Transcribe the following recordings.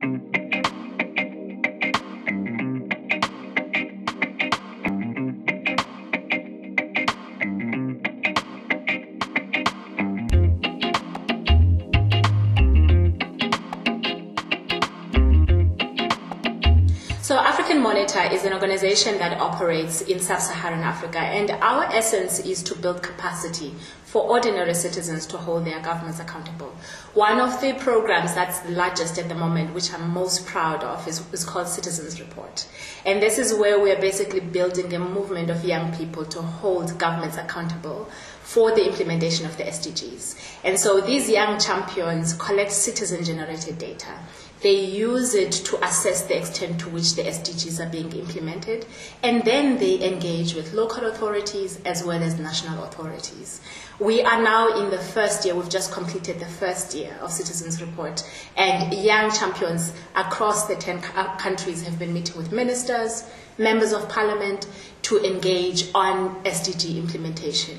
thank you So African Monitor is an organization that operates in sub-Saharan Africa and our essence is to build capacity for ordinary citizens to hold their governments accountable. One of the programs that's the largest at the moment, which I'm most proud of, is, is called Citizens Report. And this is where we're basically building a movement of young people to hold governments accountable for the implementation of the SDGs. And so these young champions collect citizen generated data they use it to assess the extent to which the SDGs are being implemented, and then they engage with local authorities as well as national authorities. We are now in the first year, we've just completed the first year of Citizens Report, and young champions across the 10 uh, countries have been meeting with ministers, members of parliament to engage on SDG implementation.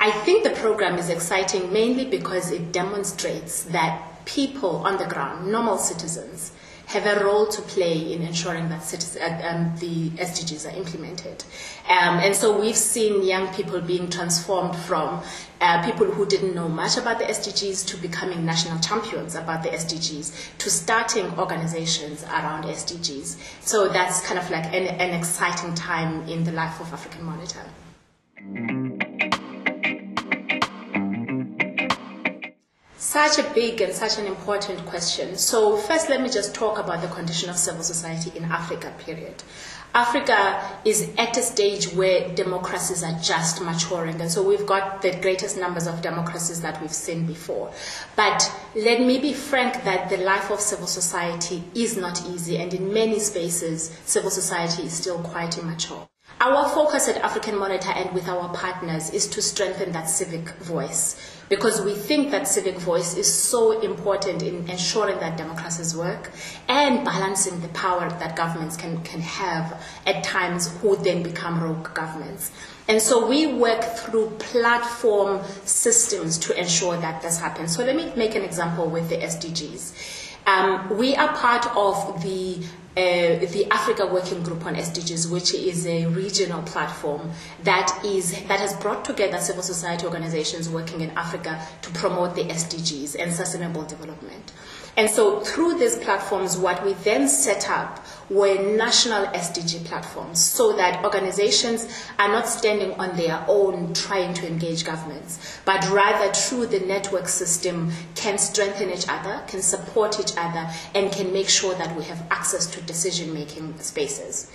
I think the program is exciting mainly because it demonstrates that people on the ground, normal citizens, have a role to play in ensuring that citizen, uh, um, the SDGs are implemented. Um, and so we've seen young people being transformed from uh, people who didn't know much about the SDGs to becoming national champions about the SDGs to starting organizations around SDGs. So that's kind of like an, an exciting time in the life of African Monitor. Such a big and such an important question. So first let me just talk about the condition of civil society in Africa, period. Africa is at a stage where democracies are just maturing, and so we've got the greatest numbers of democracies that we've seen before. But let me be frank that the life of civil society is not easy, and in many spaces, civil society is still quite immature. Our focus at African Monitor and with our partners is to strengthen that civic voice because we think that civic voice is so important in ensuring that democracies work and balancing the power that governments can, can have at times who then become rogue governments. And so we work through platform systems to ensure that this happens. So let me make an example with the SDGs. Um, we are part of the uh, the Africa Working Group on SDGs, which is a regional platform that is that has brought together civil society organizations working in Africa to promote the SDGs and sustainable development. And so through these platforms, what we then set up were national SDG platforms so that organizations are not standing on their own trying to engage governments, but rather through the network system can strengthen each other, can support each other, and can make sure that we have access to decision making spaces.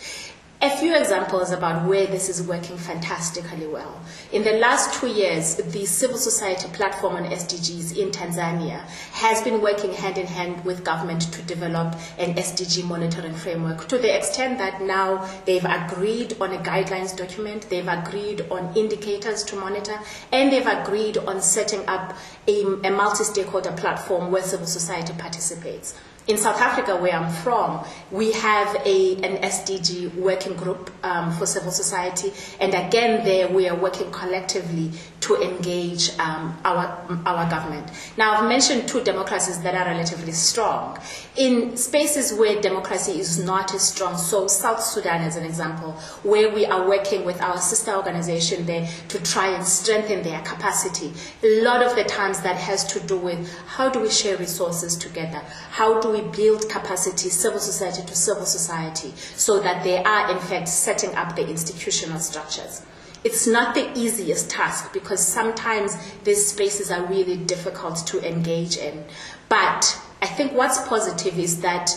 A few examples about where this is working fantastically well. In the last two years, the civil society platform on SDGs in Tanzania has been working hand in hand with government to develop an SDG monitoring framework to the extent that now they've agreed on a guidelines document, they've agreed on indicators to monitor, and they've agreed on setting up a, a multi-stakeholder platform where civil society participates in South Africa, where I'm from, we have a, an SDG working group um, for civil society, and again, there we are working collectively to engage um, our, our government. Now, I've mentioned two democracies that are relatively strong. In spaces where democracy is not as strong, so South Sudan as an example, where we are working with our sister organization there to try and strengthen their capacity. A lot of the times that has to do with how do we share resources together? How do we build capacity, civil society to civil society, so that they are in fact setting up the institutional structures. It's not the easiest task because sometimes these spaces are really difficult to engage in. But I think what's positive is that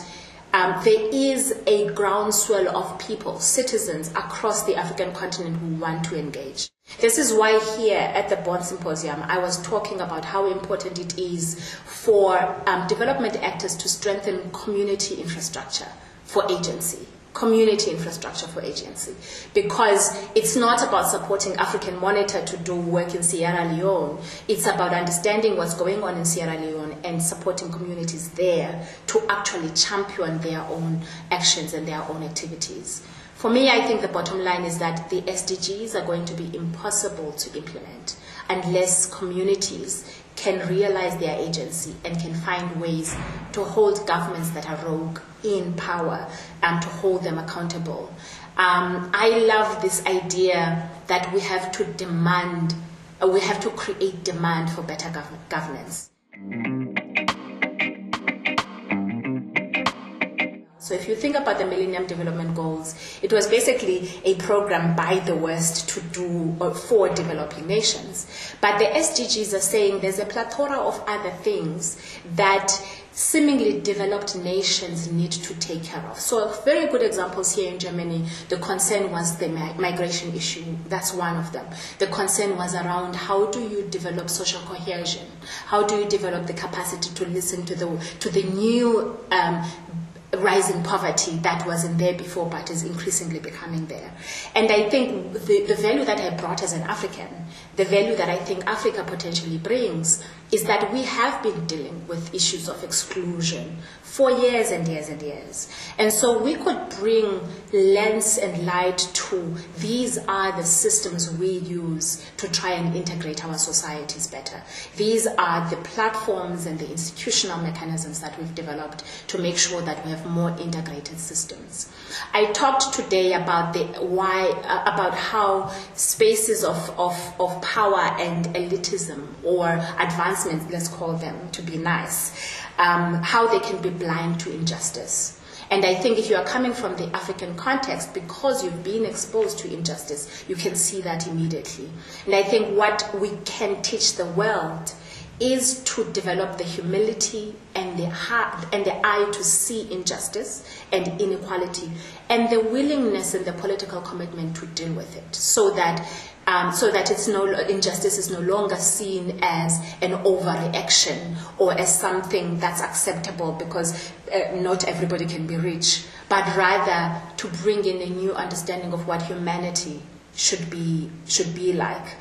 um, there is a groundswell of people, citizens across the African continent who want to engage. This is why here at the Bonn Symposium, I was talking about how important it is for um, development actors to strengthen community infrastructure for agency community infrastructure for agency because it's not about supporting African Monitor to do work in Sierra Leone. It's about understanding what's going on in Sierra Leone and supporting communities there to actually champion their own actions and their own activities. For me, I think the bottom line is that the SDGs are going to be impossible to implement unless communities can realize their agency and can find ways to hold governments that are rogue in power and to hold them accountable. Um, I love this idea that we have to demand, uh, we have to create demand for better gov- governance. If you think about the Millennium Development Goals, it was basically a program by the West to do uh, for developing nations. But the SDGs are saying there's a plethora of other things that seemingly developed nations need to take care of. So, very good examples here in Germany. The concern was the migration issue. That's one of them. The concern was around how do you develop social cohesion? How do you develop the capacity to listen to the to the new um, rising poverty that wasn't there before but is increasingly becoming there. And I think the, the value that I brought as an African, the value that I think Africa potentially brings, is that we have been dealing with issues of exclusion for years and years and years. And so we could bring lens and light to these are the systems we use to try and integrate our societies better. These are the platforms and the institutional mechanisms that we've developed to make sure that we have more integrated systems. I talked today about the why uh, about how spaces of, of, of power and elitism or advancements, let's call them to be nice, um, how they can be blind to injustice. And I think if you are coming from the African context, because you've been exposed to injustice, you can see that immediately. And I think what we can teach the world is to develop the humility and the heart and the eye to see injustice and inequality and the willingness and the political commitment to deal with it so that um, so that it's no injustice is no longer seen as an overreaction or as something that's acceptable because uh, not everybody can be rich, but rather to bring in a new understanding of what humanity should be should be like.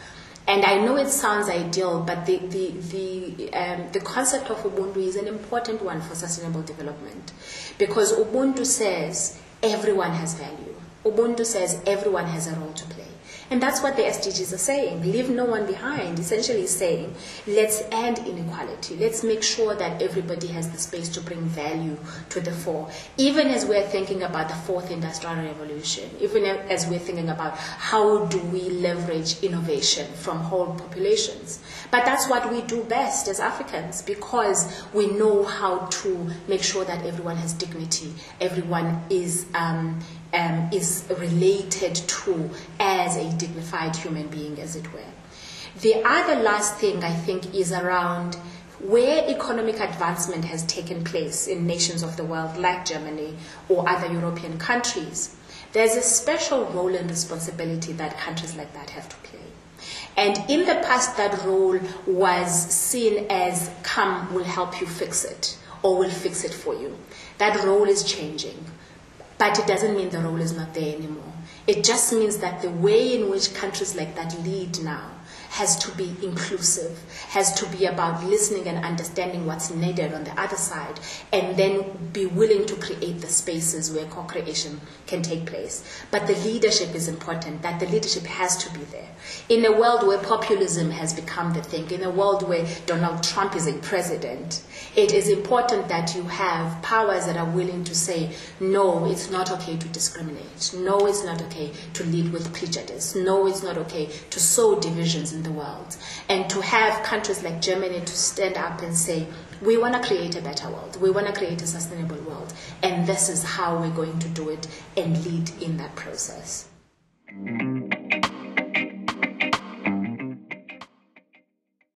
And I know it sounds ideal, but the, the, the, um, the concept of Ubuntu is an important one for sustainable development. Because Ubuntu says everyone has value. Ubuntu says everyone has a role to play. And that's what the SDGs are saying. Leave no one behind, essentially saying, let's end inequality. Let's make sure that everybody has the space to bring value to the fore. Even as we're thinking about the fourth industrial revolution, even as we're thinking about how do we leverage innovation from whole populations. But that's what we do best as Africans because we know how to make sure that everyone has dignity, everyone is um, um, is related to as a dignified human being, as it were. The other last thing I think is around where economic advancement has taken place in nations of the world like Germany or other European countries. There's a special role and responsibility that countries like that have to play. And in the past, that role was seen as come, we'll help you fix it, or we'll fix it for you. That role is changing. But it doesn't mean the role is not there anymore. It just means that the way in which countries like that lead now has to be inclusive, has to be about listening and understanding what's needed on the other side, and then be willing to create the spaces where co creation can take place. But the leadership is important, that the leadership has to be there. In a world where populism has become the thing, in a world where Donald Trump is a president, it is important that you have powers that are willing to say, no, it's not okay to discriminate. No, it's not okay to lead with prejudice. No, it's not okay to sow divisions in the world. And to have countries like Germany to stand up and say, we want to create a better world. We want to create a sustainable world. And this is how we're going to do it and lead in that process.